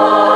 Lord.